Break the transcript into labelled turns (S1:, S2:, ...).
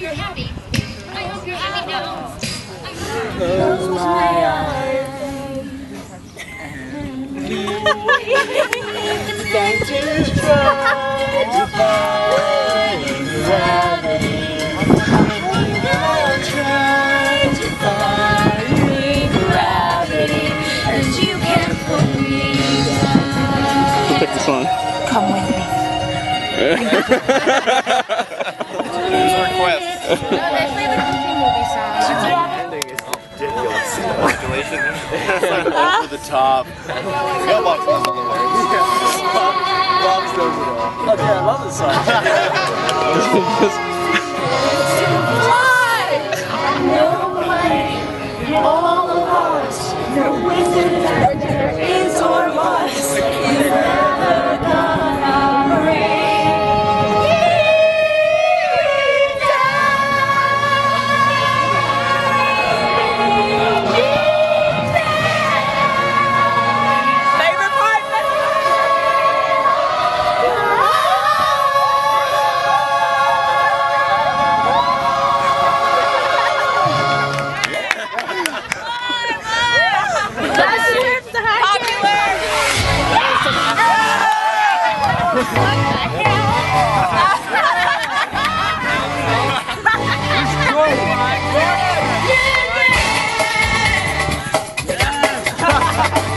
S1: you're happy. I hope you're happy now.
S2: Close my eyes. Thank you, try
S3: to find gravity.
S2: Come with me.
S4: request.
S2: They play the Cookie movie song.
S4: Ridiculous. Population. It's like over the top. Mailbox knows all the words.
S1: Bob's knows it all. Okay, I love this song.
S2: Yeah!